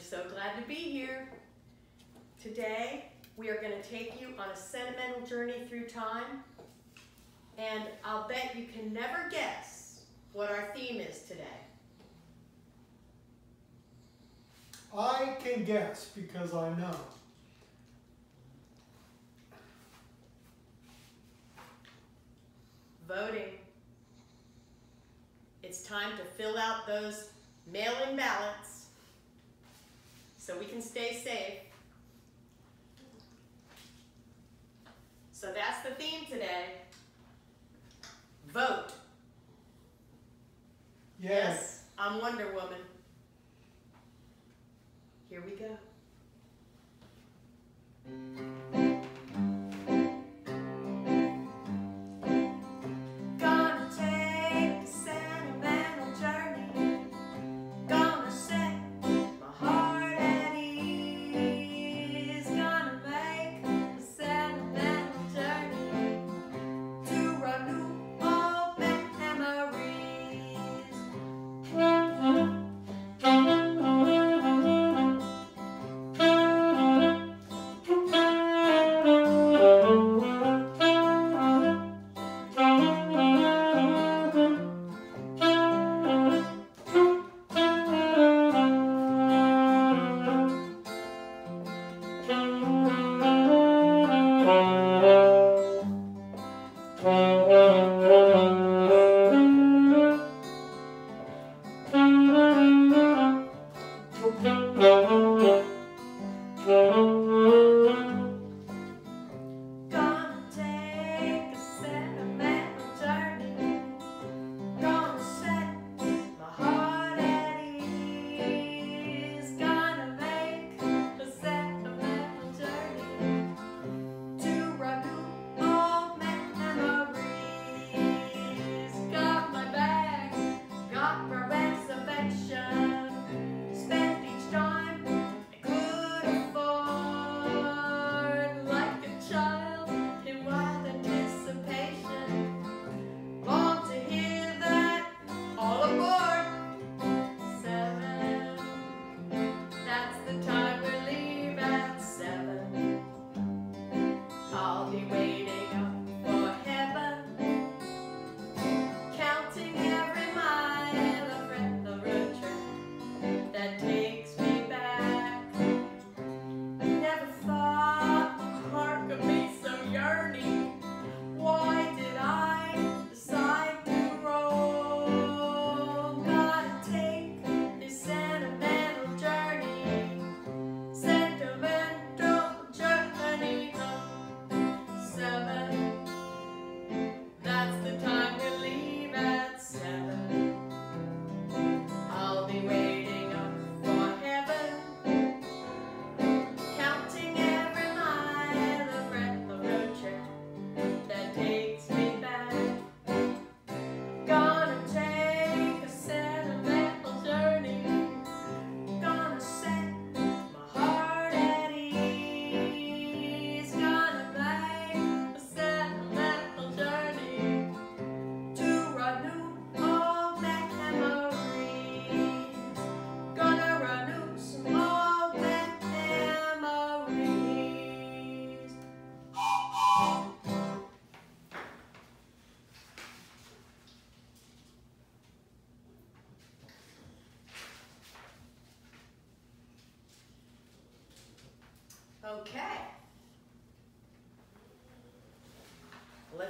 so glad to be here. Today, we are going to take you on a sentimental journey through time, and I'll bet you can never guess what our theme is today. I can guess because I know. Voting. It's time to fill out those mail-in ballots so we can stay safe. So that's the theme today. Vote. Yes, I'm Wonder Woman. Here we go.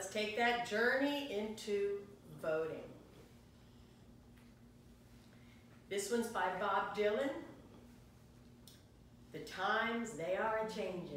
Let's take that journey into voting. This one's by Bob Dylan. The times they are a-changing.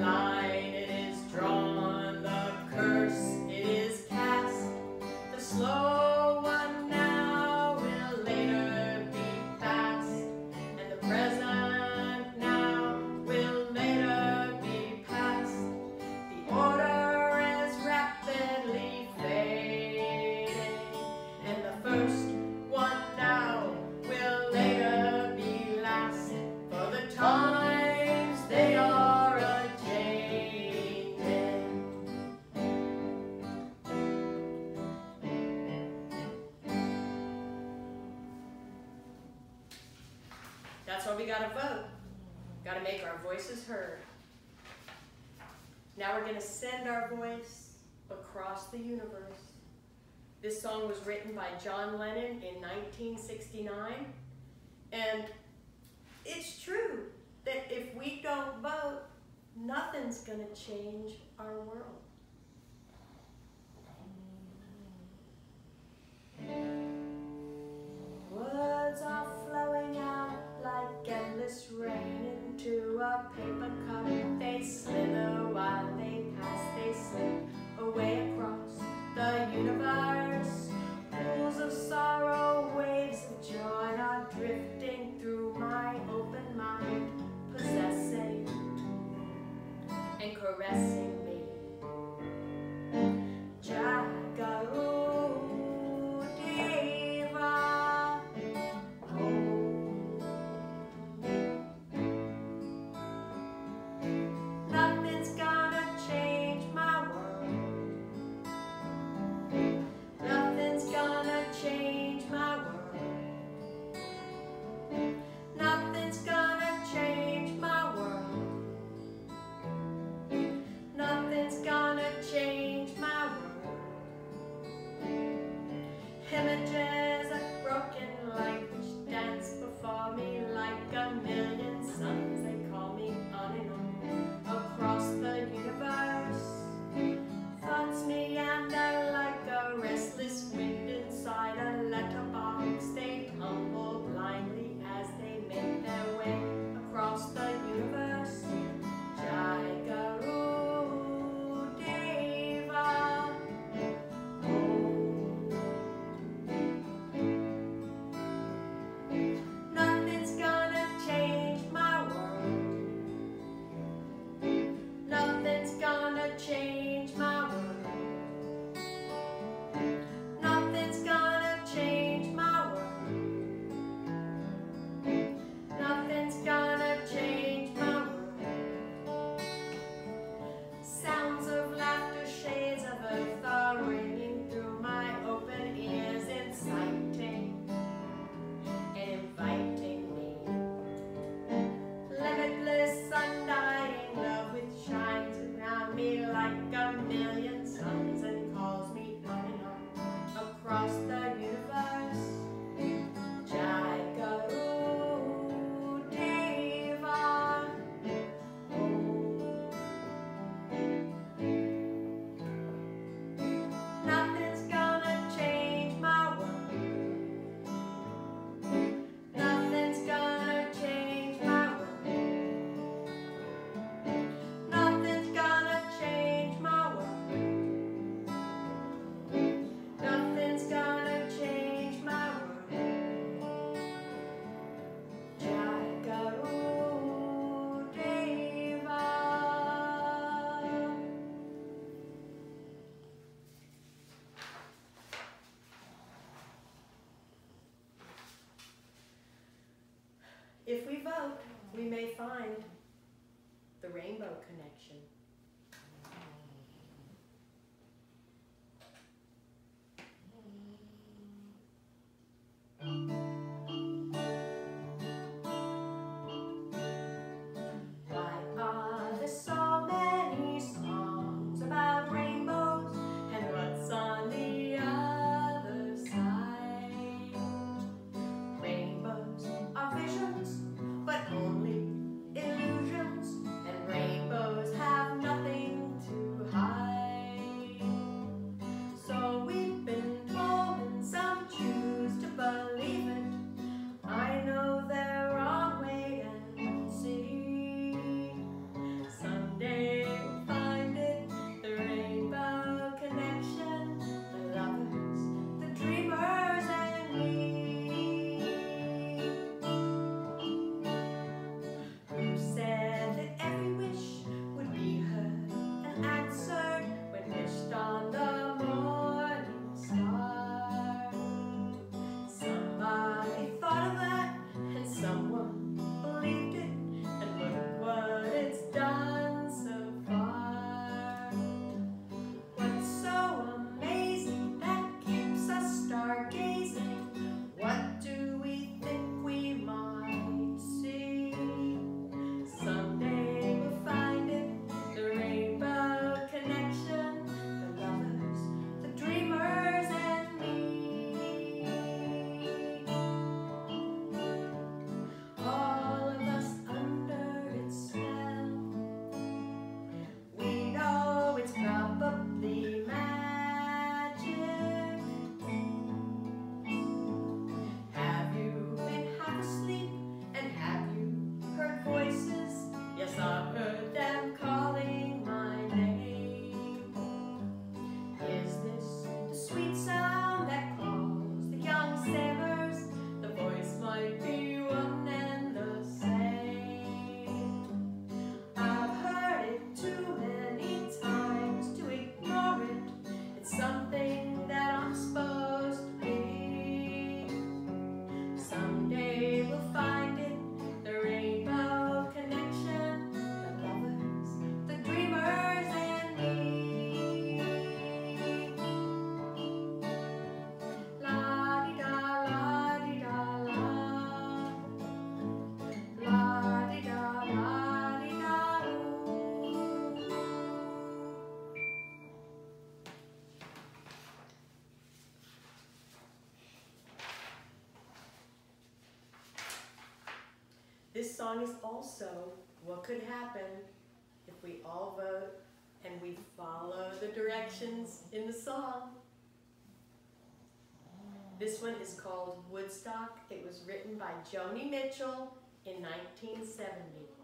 line. we got to vote. Got to make our voices heard. Now we're going to send our voice across the universe. This song was written by John Lennon in 1969. And it's true that if we don't vote, nothing's going to change our world. Words are flowing out endless rain into a paper cup. They slither we may find This song is also what could happen if we all vote and we follow the directions in the song. This one is called Woodstock. It was written by Joni Mitchell in 1970.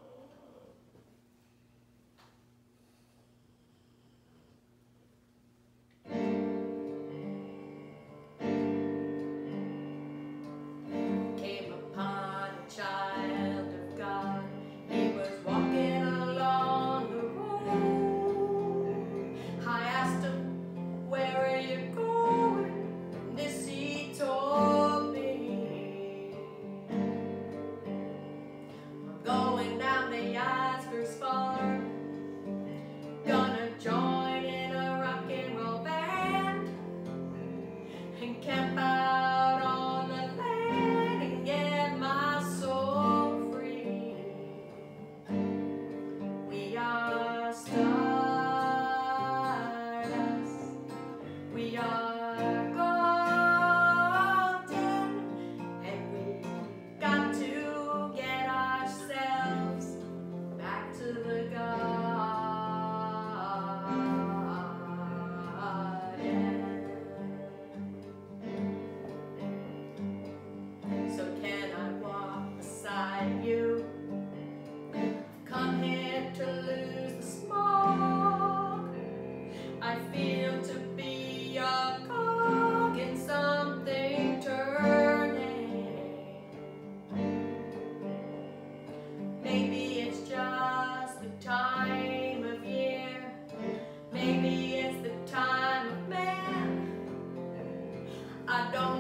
I don't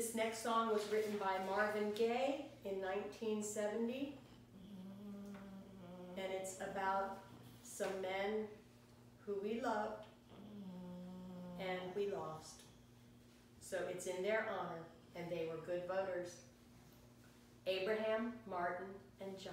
This next song was written by Marvin Gaye in 1970, and it's about some men who we loved and we lost. So it's in their honor, and they were good voters. Abraham, Martin, and John.